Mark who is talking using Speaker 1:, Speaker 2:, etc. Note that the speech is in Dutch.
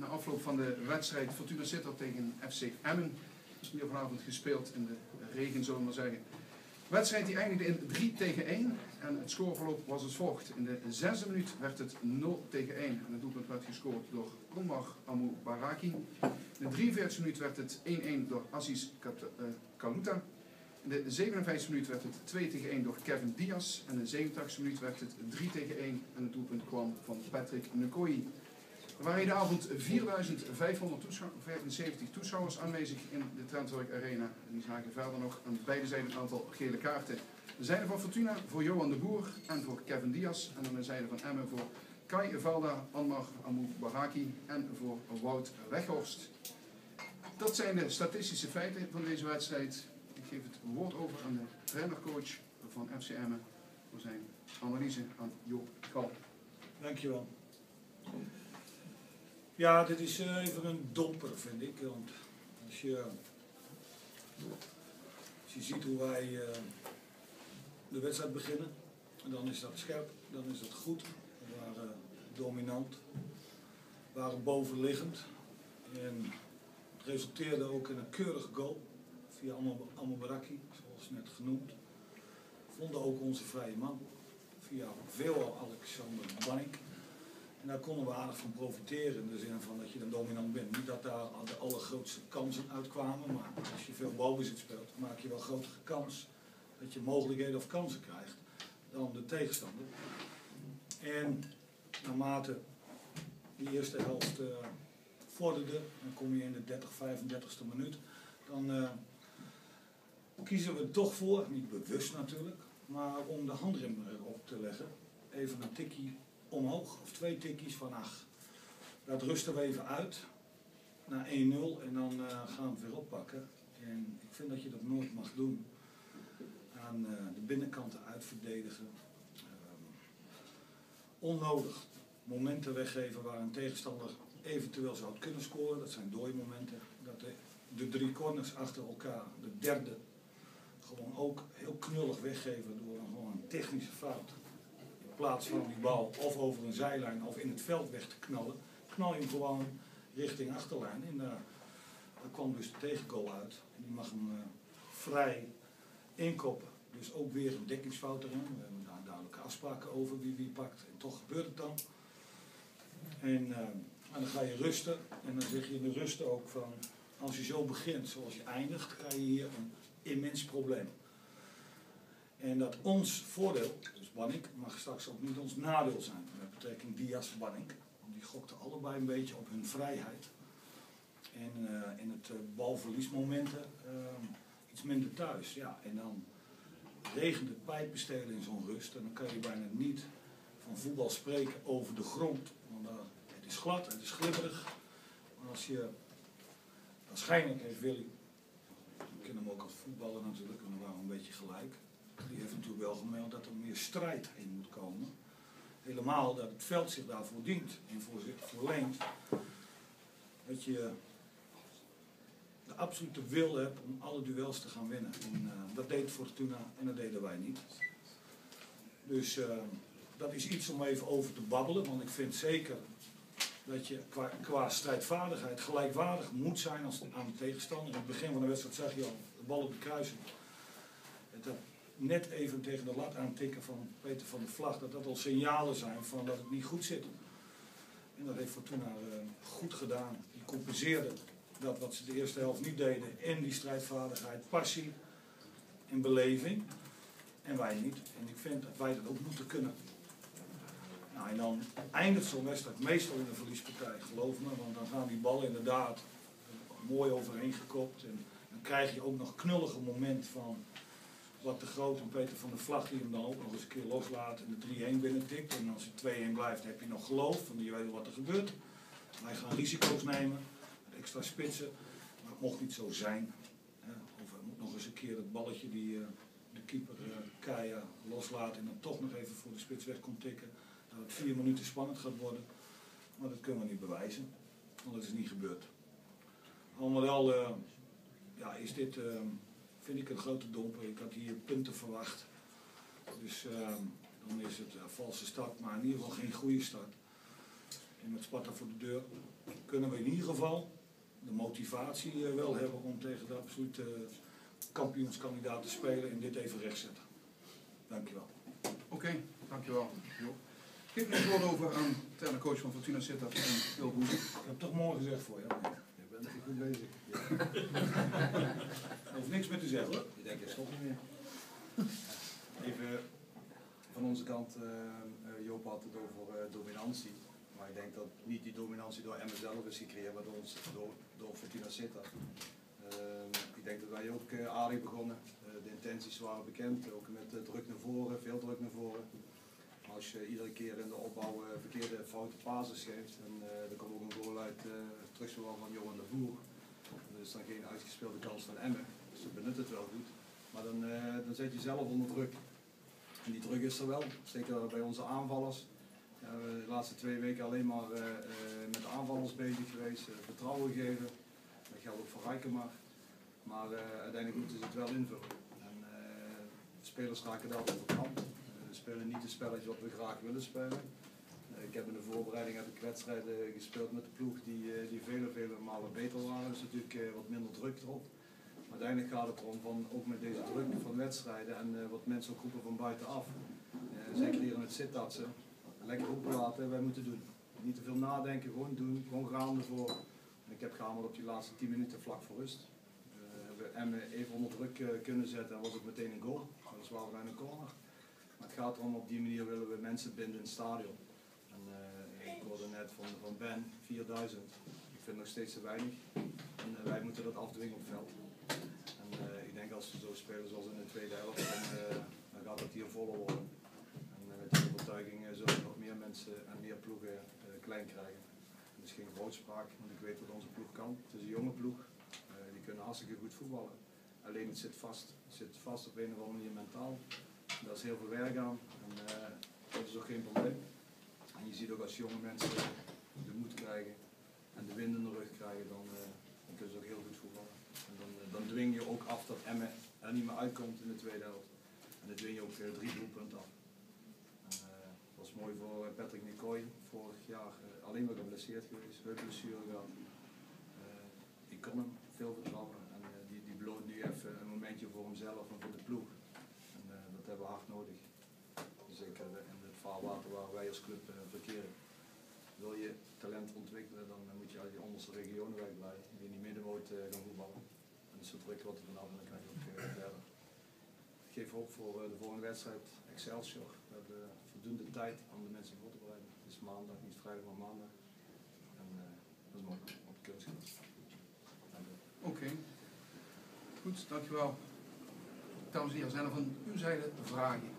Speaker 1: na afloop van de wedstrijd Fortuna Sittard tegen FC Emmen. Hier vanavond gespeeld in de regen, zullen we maar zeggen. wedstrijd die eindigde in 3 tegen 1 en het scoreverloop was als volgt. In de zesde minuut werd het 0 tegen 1 en het doelpunt werd gescoord door Omar Amou Baraki. In de 43e minuut werd het 1-1 door Assis eh, Kaluta. In de 57e minuut werd het 2 tegen 1 door Kevin Diaz. En in de 87e minuut werd het 3 tegen 1 en het doelpunt kwam van Patrick Nkoyi. Er waren de avond 4.575 toeschouwers aanwezig in de Trentwerk Arena. En die zagen verder nog aan beide zijden een aantal gele kaarten. De zijde van Fortuna voor Johan de Boer en voor Kevin Diaz. En aan de zijde van Emmen voor Kai Velda, Anmar Amou Baraki en voor Wout Weghorst. Dat zijn de statistische feiten van deze wedstrijd. Ik geef het woord over aan de trainercoach van FC Emmen voor zijn analyse aan Joop Gal.
Speaker 2: Dankjewel. Ja, dit is eh, even een domper, vind ik. Want als je, als je ziet hoe wij uh, de wedstrijd beginnen, dan is dat scherp, dan is dat goed. We waren dominant, we waren bovenliggend. En het resulteerde ook in een keurige goal via Baraki, zoals net genoemd. Vonden ook onze vrije man via veelal Alexander Bannik. En daar konden we aardig van profiteren in de zin van dat je dan dominant bent. Niet dat daar de allergrootste kansen uitkwamen, maar als je veel balbezit speelt, maak je wel grotere kans dat je mogelijkheden of kansen krijgt dan de tegenstander. En naarmate die eerste helft uh, vorderde, dan kom je in de 30, 35ste minuut, dan uh, kiezen we toch voor, niet bewust natuurlijk, maar om de handrem erop te leggen, even een tikkie omhoog, of twee tikkies van ach, dat rusten we even uit naar 1-0 en dan uh, gaan we het weer oppakken. En ik vind dat je dat nooit mag doen. Aan uh, de binnenkant uitverdedigen. Um, onnodig momenten weggeven waar een tegenstander eventueel zou kunnen scoren. Dat zijn dode momenten. Dat de, de drie corners achter elkaar, de derde, gewoon ook heel knullig weggeven door een, gewoon een technische fout plaats van die bal of over een zijlijn of in het veld weg te knallen, knal je hem gewoon richting achterlijn. En daar, kwam dus de tegengoal uit. En die mag hem uh, vrij inkoppen. Dus ook weer een dekkingsfout erin. We hebben daar duidelijke afspraken over wie wie pakt. En toch gebeurt het dan. En, uh, en dan ga je rusten. En dan zeg je in de rust ook van, als je zo begint zoals je eindigt, krijg je hier een immens probleem. En dat ons voordeel, dus Bannik, mag straks ook niet ons nadeel zijn. Met betrekking Diaz. Want die gokten allebei een beetje op hun vrijheid. En uh, in het uh, balverliesmomenten uh, iets minder thuis. Ja, en dan regent het pijpbestelen in zo'n rust. En dan kan je bijna niet van voetbal spreken over de grond. Want het is glad, het is glibberig. Maar als je, waarschijnlijk heeft Willy, we kennen hem ook als voetballer natuurlijk, en dan waren een beetje gelijk die heeft natuurlijk wel gemeld dat er meer strijd in moet komen. Helemaal dat het veld zich daarvoor dient en voor zich verleent. Dat je de absolute wil hebt om alle duels te gaan winnen. En, uh, dat deed Fortuna en dat deden wij niet. Dus uh, dat is iets om even over te babbelen, want ik vind zeker dat je qua, strijdvaardigheid gelijkwaardig moet zijn als aan de tegenstander. In het begin van de wedstrijd zag je al de bal op de kruising. Net even tegen de lat aantikken van Peter van der Vlag, dat dat al signalen zijn van dat het niet goed zit. En dat heeft Fortuna uh, goed gedaan. Die compenseerde dat wat ze de eerste helft niet deden in die strijdvaardigheid, passie en beleving. En wij niet. En ik vind dat wij dat ook moeten kunnen. Nou, en dan eindigt zo'n wedstrijd meestal in een verliespartij, geloof me. Want dan gaan die ballen inderdaad mooi overheen gekopt. En dan krijg je ook nog knullige moment van wat de grote Peter van der Vlag die hem dan ook nog eens een keer loslaat en de 3-1 binnentikt. En als het 2-1 blijft heb je nog geloof, want je weet wat er gebeurt. Wij gaan risico's nemen, extra spitsen. Maar het mocht niet zo zijn. Of er moet nog eens een keer het balletje die uh, de keeper uh, Kaya loslaat en dan toch nog even voor de spits weg komt tikken. Dat het vier minuten spannend gaat worden. Maar dat kunnen we niet bewijzen, want dat is niet gebeurd. Allemaal wel uh, ja, is dit vind ik een grote domper. Ik had hier punten verwacht. Dus uh, dan is het een valse start, maar in ieder geval geen goede start. En met Sparta voor de deur kunnen we in ieder geval de motivatie eh, wel hebben om tegen de absolute kampioenskandidaat te spelen en dit even rechtzetten. Dankjewel.
Speaker 1: Oké, dankjewel. Joop. Geef nu het woord over aan trainercoach van Fortuna Sittard en Wil.
Speaker 2: Ik heb toch mooi gezegd voor je.
Speaker 3: Bent er goed bezig.
Speaker 2: Er hoeft niks meer te zeggen hoor.
Speaker 3: Ik denk, je stopt niet meer. Even van onze kant, eh, eh, Joop had het over eh, dominantie. Maar ik denk dat niet die dominantie door Emmen zelf is gecreëerd, maar door, ons, door, door Fortuna Sittard. Ehm, ik denk dat wij ook uh, aardig begonnen. Eh, de intenties waren bekend, ook met eh, druk naar voren, veel druk naar voren. Als je iedere keer in de opbouw eh, verkeerde foute basis geeft, en er komt ook een goal uit uh, terugspel van Johan de Boer. Dat is dan geen uitgespeelde kans van Emmen, dus dat benut het wel goed. Maar dan, eh, dan zet je zelf onder druk. En die druk is er wel, zeker bij onze aanvallers. Ja, we de laatste twee weken alleen maar eh, eh, met aanvallers bezig geweest, eh, vertrouwen geven. Dat geldt ook voor Rijkemaar. Maar eh, uiteindelijk moeten ze het wel invullen. En, eh, de spelers raken daar op verkant. Uh, we spelen niet het spelletje wat we graag willen spelen. Eh, ik heb in de voorbereiding heb ik wedstrijden gespeeld met de ploeg die, eh, die vele, vele malen beter waren. Dus natuurlijk eh, wat minder druk erop. Maar uiteindelijk gaat het erom van ook met deze druk van wedstrijden en wat mensen ook roepen van buitenaf. zeker hier in het zittatsen. Lekker roepen laten, wij moeten doen. Niet te veel nadenken, gewoon doen, gewoon gaan ervoor. Ik heb gehamerd op die laatste 10 minuten vlak voor rust. Hebben we Emmen even onder druk kunnen zetten en was het meteen een goal. Dat was wel bij een corner. Maar het gaat erom, op die manier willen we mensen binden in het stadion. En, eh, ik hoorde net van, van Ben, 4000. Ik vind nog steeds te weinig. En eh, wij moeten dat afdwingen op het veld. En eh, ik denk als we zo spelen zoals in de tweede helft, dan, dan gaat het hier voller worden. En met die overtuiging zullen we nog meer mensen en meer ploegen klein krijgen. Het is geen grootspraak, want ik weet wat onze ploeg kan. Het is een jonge ploeg, die kunnen hartstikke goed voetballen. Alleen het zit vast. Het zit vast op een of andere manier mentaal. Daar is heel veel werk aan en eh, dat is ook geen probleem. En je ziet ook als jonge mensen de moed krijgen en de wind in de rug krijgen, dan, eh, dan kunnen ze ook heel goed voetballen. En dan, eh, dan dwing je ook af dat Emmen er niet meer uitkomt in de tweede helft. En dan dwing je ook drie doelpunten af. Dat was mooi voor Patrick Nicoy, vorig jaar alleen maar geblesseerd geweest, heupblessure gehad. Eh, ik kon hem veel vertrouwen en die, die beloont nu even een momentje voor hemzelf en voor de ploeg. En eh, dat hebben we hard nodig. Zeker in het vaarwater waar wij als club eh, verkeren. Wil je talent ontwikkelen, dan eh, moet je uit die onderste regionen wegblijven. Die in die middenmoot eh, gaan voetballen. En zo druk wat er dan kan je ook eh, verder. Ik geef hoop voor eh, de volgende wedstrijd Excelsior. We hebben voldoende tijd om de mensen voor te bereiden. Het is maandag, niet vrijdag, maar maandag. En eh, dat is mooi op de kunstgras.
Speaker 1: Oké. Goed, dankjewel. Dames en heren, zijn er van uw zijde vragen?